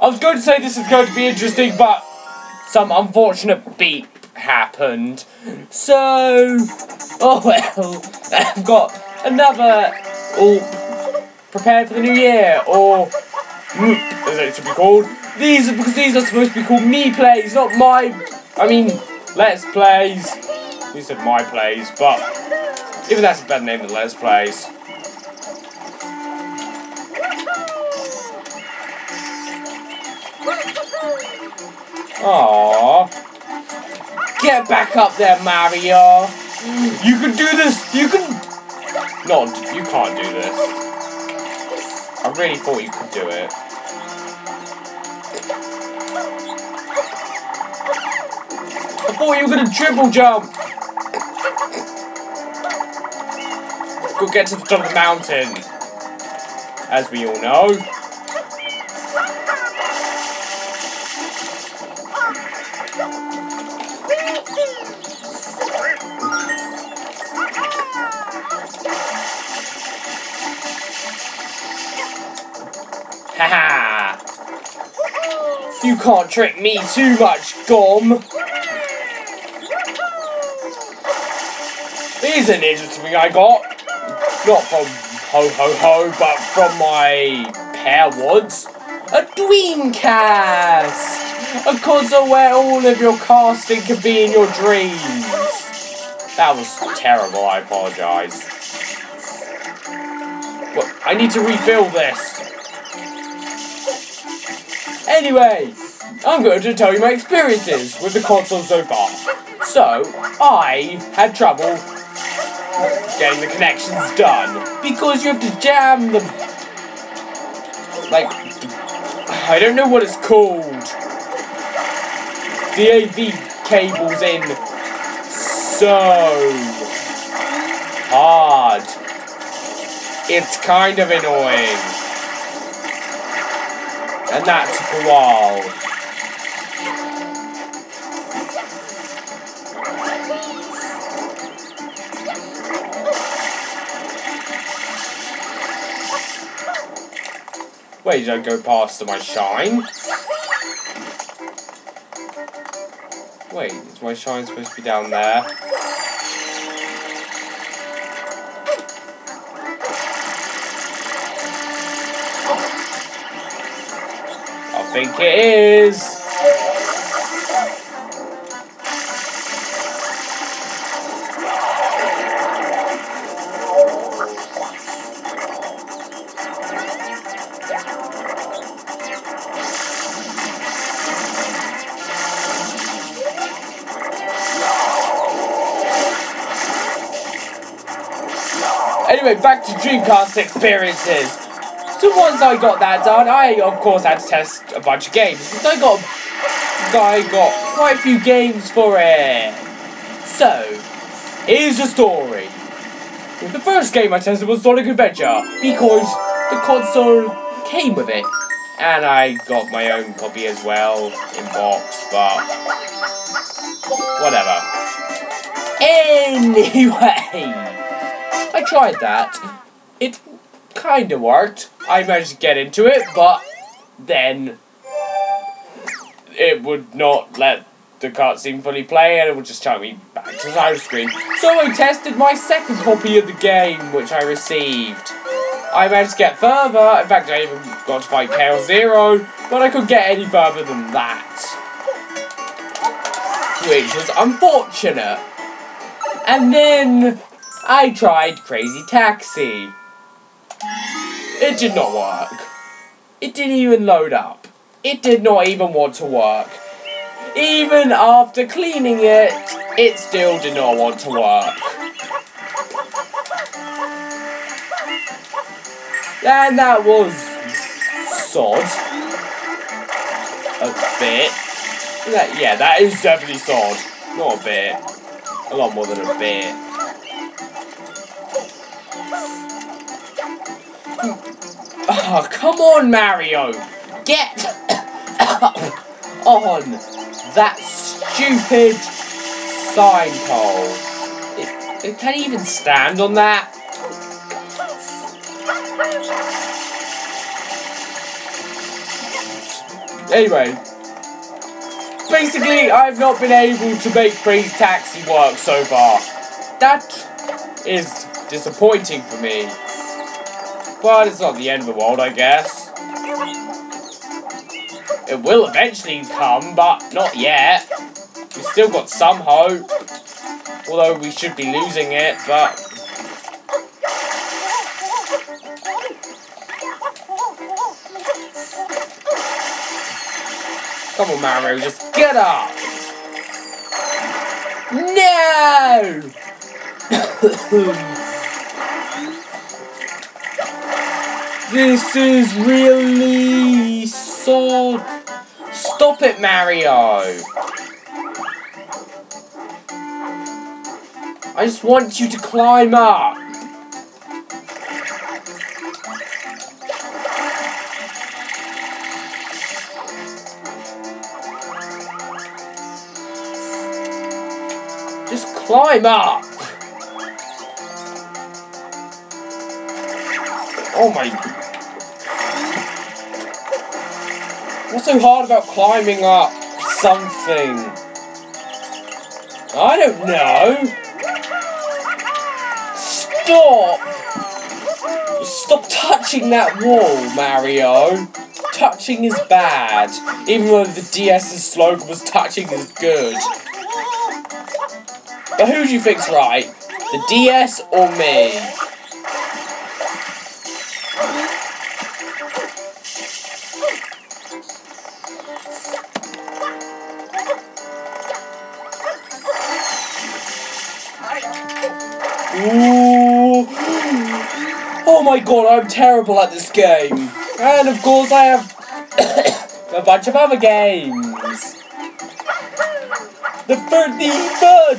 I was going to say this is going to be interesting, but some unfortunate beep happened. So, oh well, I've got another, oh, prepared for the new year, or, hmm, as it should be called. These are, because these are supposed to be called me plays, not my, I mean, let's plays. You said my plays, but even that's a better name than let's plays. Aww. Get back up there, Mario. You can do this. You can. No, you can't do this. I really thought you could do it. I thought you were gonna triple jump. Go get to the top of the mountain. As we all know. You can't trick me too much, Gom! Here's an interesting I got. Not from Ho Ho Ho, but from my Pearwoods. A Dreamcast! A console where all of your casting can be in your dreams. That was terrible, I apologise. But I need to refill this. Anyway, I'm going to tell you my experiences with the console so far. So, I had trouble getting the connections done because you have to jam them. Like, I don't know what it's called. The AV cables in so hard. It's kind of annoying. And that's took Wait, don't go past my shine? Wait, is my shine supposed to be down there? I think it is. Anyway, back to Dreamcast experiences. So once I got that done, I of course had to test a bunch of games. So I got, I got quite a few games for it. So, here's the story. The first game I tested was Sonic Adventure because the console came with it, and I got my own copy as well in box, but whatever. Anyway. I tried that. It kind of worked. I managed to get into it, but then it would not let the cutscene fully play and it would just chuck me back to the title screen. So I tested my second copy of the game, which I received. I managed to get further. In fact, I even got to fight Chaos Zero, but I couldn't get any further than that. Which was unfortunate. And then I tried Crazy Taxi. It did not work. It didn't even load up. It did not even want to work. Even after cleaning it, it still did not want to work. And that was sod. A bit. That, yeah, that is definitely sod. Not a bit. A lot more than a bit. Oh, come on, Mario! Get on that stupid sign pole. It, it can't even stand on that. Anyway, basically, I've not been able to make Crazy Taxi work so far. That is disappointing for me. But it's not the end of the world, I guess. It will eventually come, but not yet. We've still got some hope. Although we should be losing it, but... Come on, Mario, just get up! No! this is really so... Stop it, Mario! I just want you to climb up. Just climb up. Oh my... What's so hard about climbing up something? I don't know. Stop! Stop touching that wall, Mario. Touching is bad, even though the DS's slogan was touching is good. But who do you think's right? The DS or me? My god, I'm terrible at this game. And of course I have a bunch of other games. The third, the third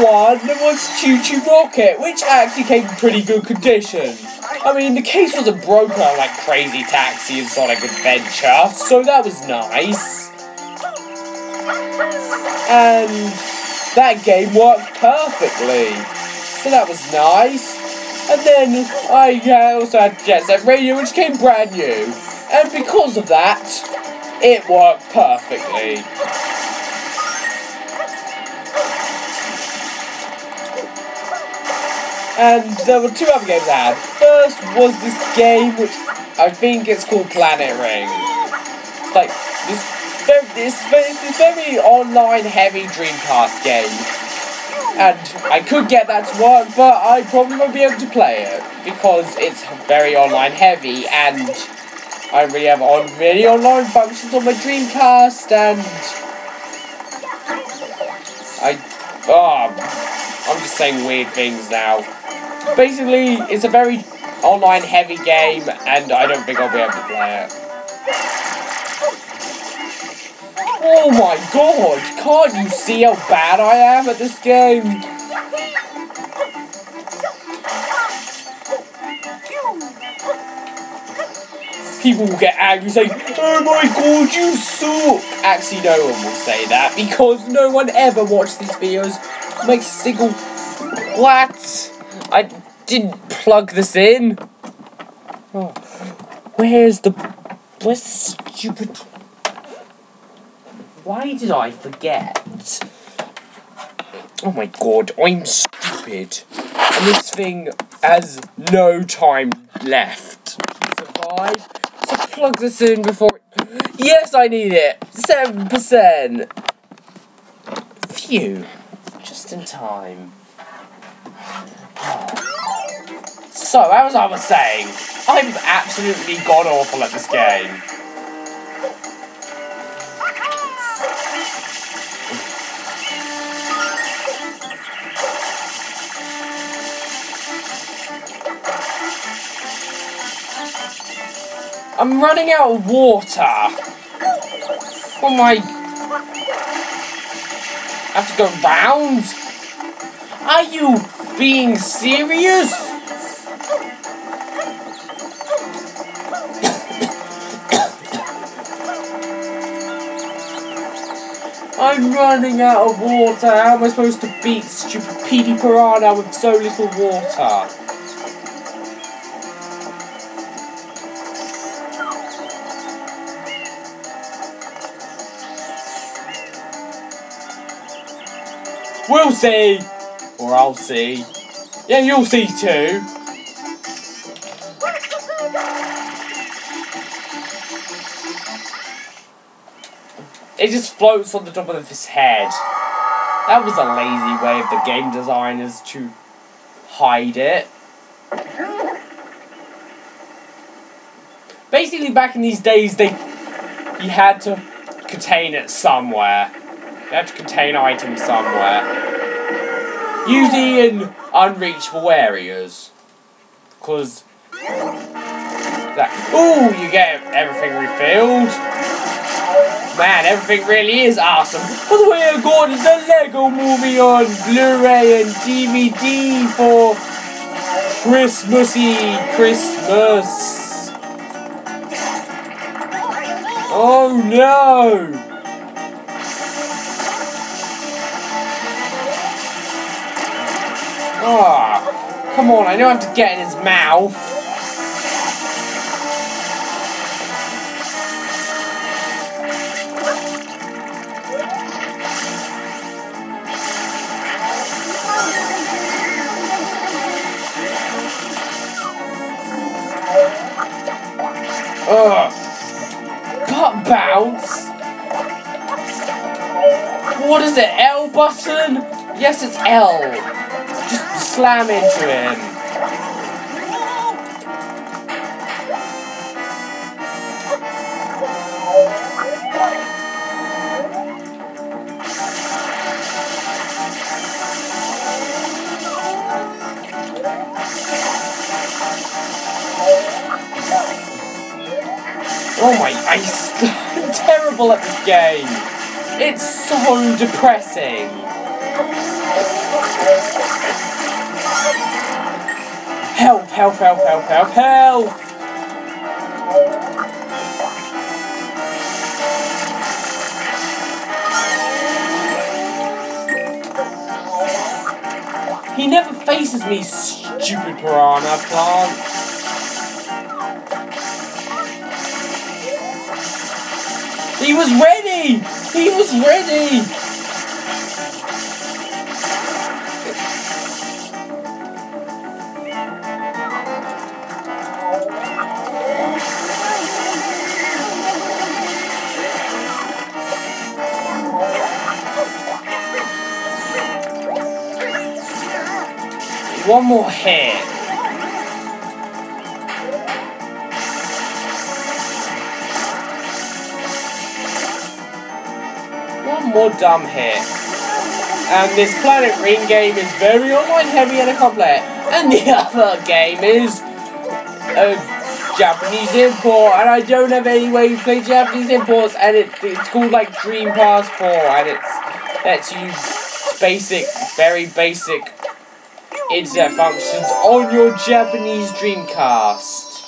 one was ChuChu Rocket, which actually came in pretty good condition. I mean, the case wasn't broken like Crazy Taxi and Sonic Adventure, so that was nice. And that game worked perfectly. So that was nice. And then I uh, also had Jet Set Radio, which came brand new. And because of that, it worked perfectly. And there were two other games I had. First was this game, which I think it's called Planet Ring. Like, this very, this, this very online heavy Dreamcast game. And I could get that to work, but I probably won't be able to play it because it's very online heavy and I really have on really online functions on my Dreamcast and I oh I'm just saying weird things now. Basically, it's a very online heavy game and I don't think I'll be able to play it. Oh my god! Can't you see how bad I am at this game? People will get angry saying, Oh my god, you suck! Actually, no one will say that because no one ever watched these videos. My single. What? I didn't plug this in. Oh. Where's the. Where's stupid. Why did I forget? Oh my god, I'm stupid. And this thing has no time left survive. So plug this in before Yes, I need it! 7%! Phew. Just in time. So, as I was saying, I'm absolutely god awful at this game. I'm running out of water. Oh my... I have to go round? Are you being serious? I'm running out of water. How am I supposed to beat stupid Petey Piranha with so little water? We'll see. Or I'll see. Yeah, you'll see too. It just floats on the top of his head. That was a lazy way of the game designers to hide it. Basically, back in these days, they you had to contain it somewhere. You had to contain items somewhere. Usually in unreachable areas. Because that Oh, you get everything refilled. Man, everything really is awesome. By the way, I got the Lego movie on Blu-ray and DVD for Christmassy Christmas. Oh no! Ah, come on, I know I have to get in his mouth. Ugh. Butt bounce? What is it, L button? Yes, it's L. Slam into him. Oh my, I'm terrible at this game. It's so depressing. Help, help, help, help, help! He never faces me, stupid piranha plant. He was ready! He was ready! One more hit. One more dumb hit. And this Planet Ring game is very online heavy and a complex. And the other game is a Japanese import, and I don't have any way to play Japanese imports, and it, it's called like Dream Passport, and it's lets you basic, very basic internet functions on your Japanese Dreamcast.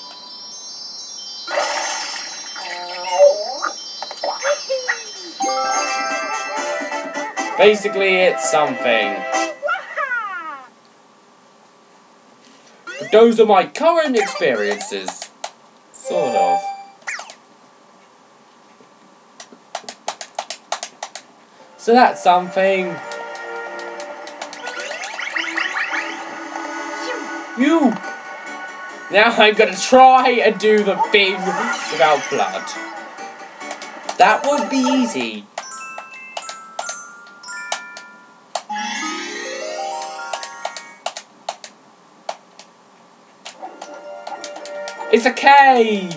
Basically, it's something. But those are my current experiences. Sort of. So that's something. You! Now I'm gonna try and do the thing without blood. That would be easy. It's a cave!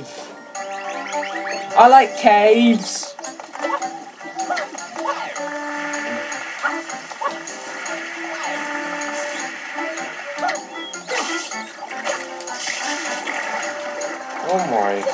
I like caves. Oh my.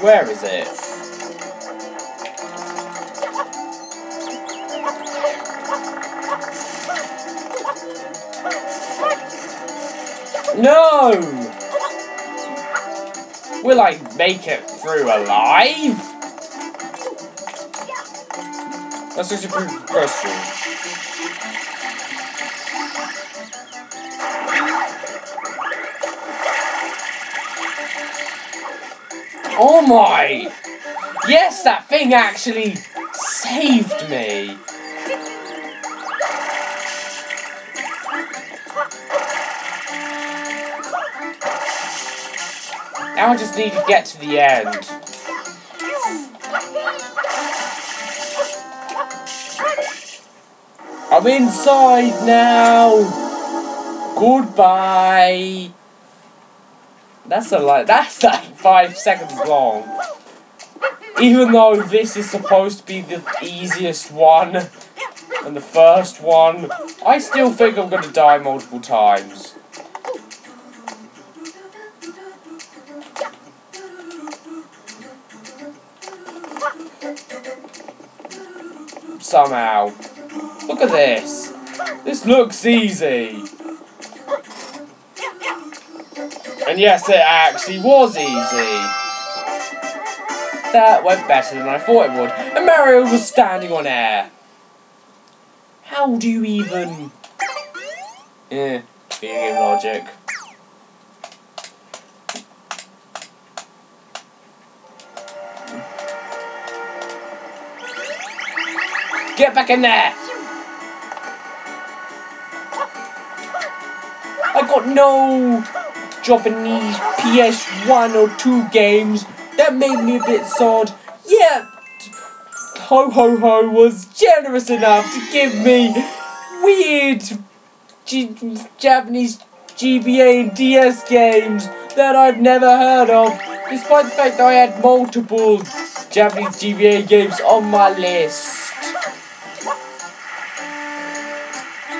Where is it? No! Will I make it through alive? That's actually a good question. Oh my! Yes, that thing actually saved me. Now I just need to get to the end. I'm inside now. Goodbye. That's a like that's like five seconds long. Even though this is supposed to be the easiest one and the first one, I still think I'm gonna die multiple times. Somehow. Look at this. This looks easy. And yes, it actually was easy. That went better than I thought it would. And Mario was standing on air. How do you even... Eh, video game logic. Get back in there! I got no Japanese PS1 or 2 games. That made me a bit sad. Yeah, Ho Ho Ho was generous enough to give me weird G Japanese GBA and DS games that I've never heard of, despite the fact that I had multiple Japanese GBA games on my list.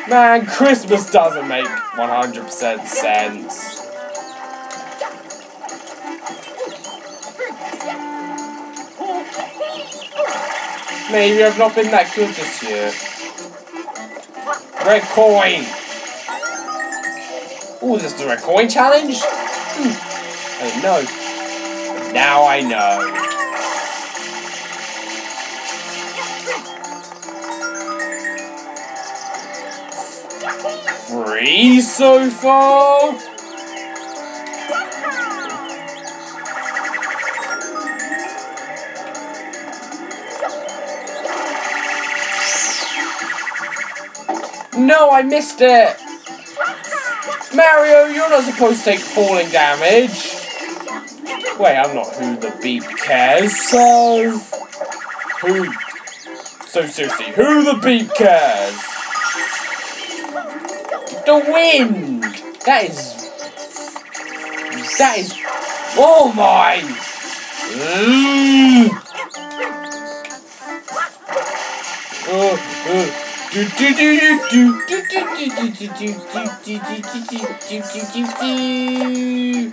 Man, Christmas doesn't make 100% sense. Maybe I've not been that good this year. Red coin! Ooh, this is the red coin challenge? Hmm. I didn't know. Now I know. Three so far? No, I missed it! Mario, you're not supposed to take falling damage. Wait, I'm not who the beep cares, so... Who... So seriously, who the beep cares? The wind! That is... That is... Oh my! Mm. Oh, oh. Do do do do do do do do do do do do do do do do do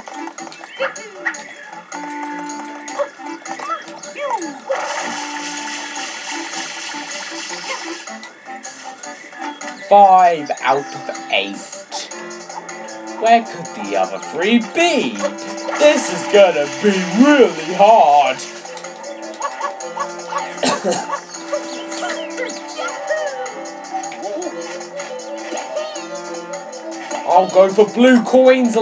Five out of eight. Where could the other three be? This is gonna be really hard. I'll go for blue coins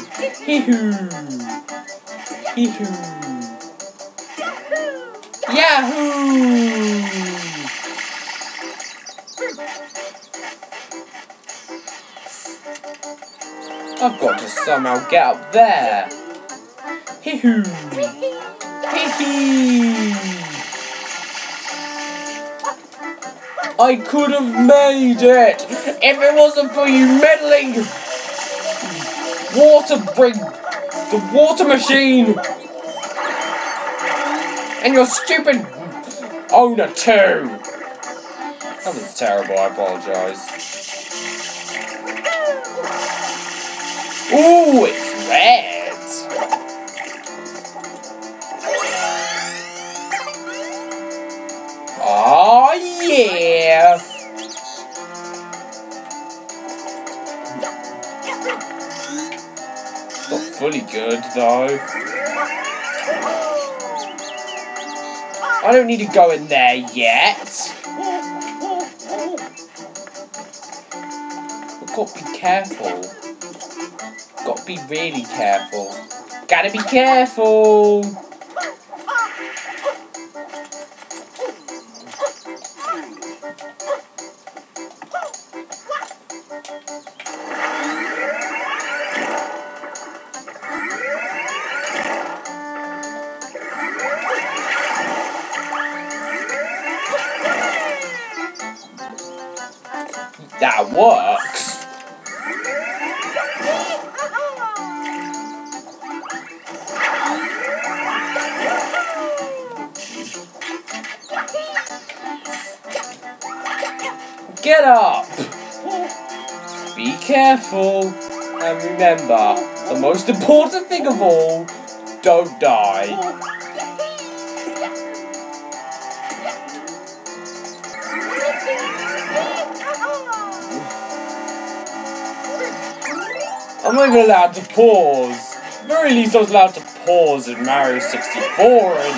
later. Hee-hoo! Hee-hoo! Hee-hoo! Yahoo! I've got to somehow get up there. Hee-hoo! Hee-hee! I could have made it if it wasn't for you meddling water bring the water machine and your stupid owner too. That was terrible. I apologize. Ooh, it's red. Oh yeah. Fully good, though. I don't need to go in there yet. I've got to be careful. Got to be really careful. Gotta be careful. That works. Get up! Be careful. And remember, the most important thing of all, don't die. I'm not even allowed to pause. At very least, I was allowed to pause in Mario 64 in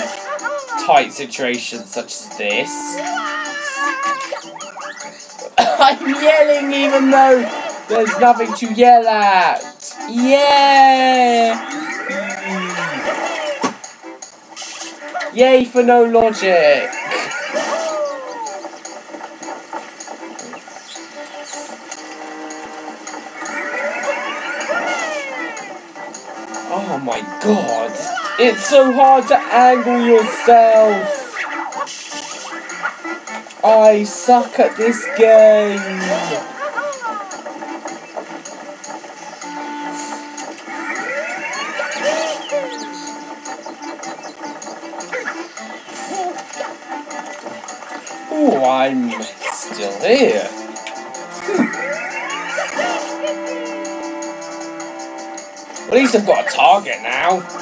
tight situations such as this. I'm yelling even though there's nothing to yell at. Yeah! Yay for no logic. It's so hard to angle yourself. I suck at this game. Oh, I'm still here. Hmm. At least I've got a target now.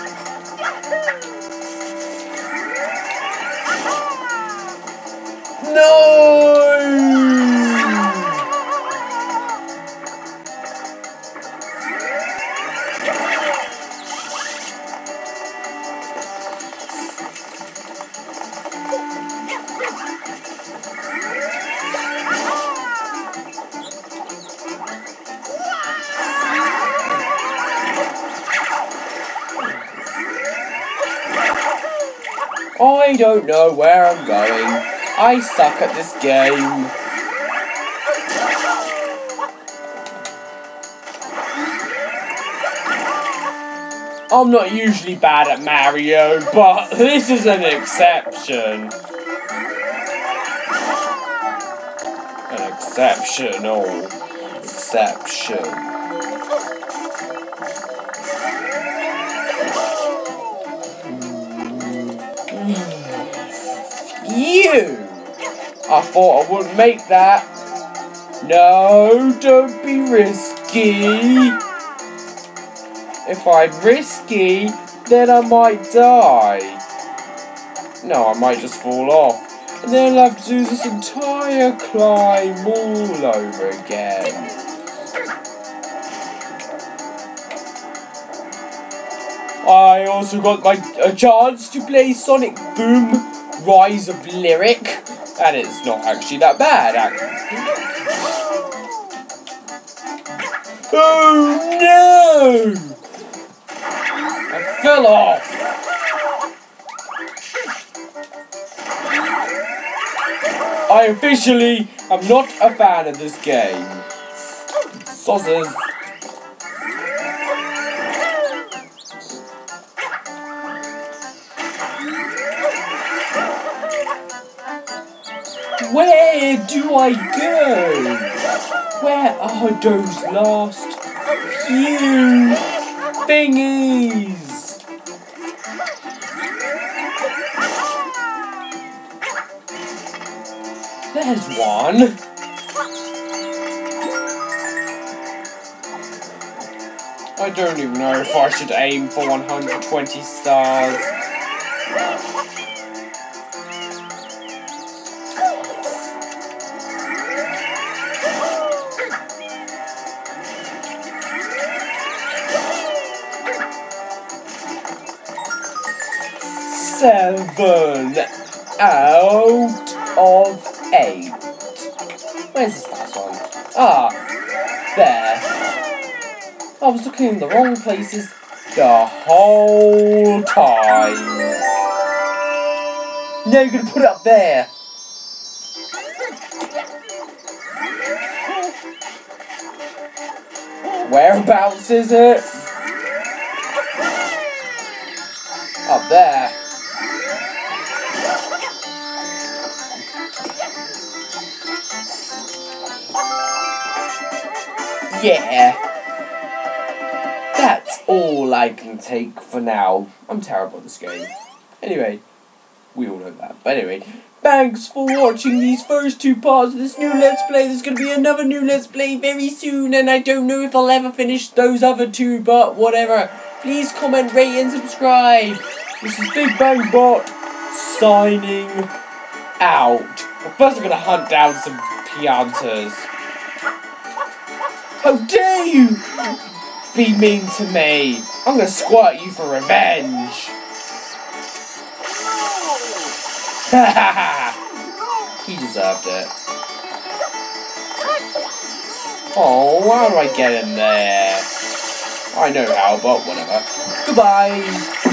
I don't know where I'm going. I suck at this game. I'm not usually bad at Mario, but this is an exception. An exceptional exception. I thought I wouldn't make that. No, don't be risky. If I'm risky, then I might die. No, I might just fall off. And then I'll have to do this entire climb all over again. I also got my a chance to play Sonic Boom Rise of Lyric, and it's not actually that bad. Oh no! I fell off. I officially am not a fan of this game. Sozzers. Do I go? Where are those last few thingies? There's one. I don't even know if I should aim for 120 stars. Seven out of eight. Where's this last one? Ah, there. I was looking in the wrong places the whole time. Now you're gonna put it up there. Whereabouts is it? Up there. Yeah. That's all I can take for now. I'm terrible at this game. Anyway, we all know that. But anyway, thanks for watching these first two parts of this new Let's Play. There's going to be another new Let's Play very soon, and I don't know if I'll ever finish those other two, but whatever. Please comment, rate, and subscribe. This is Big Bang Bot signing out. But first, I'm going to hunt down some piantas. How dare you be mean to me? I'm going to squirt you for revenge. he deserved it. Oh, how do I get in there? I know how, but whatever. Goodbye.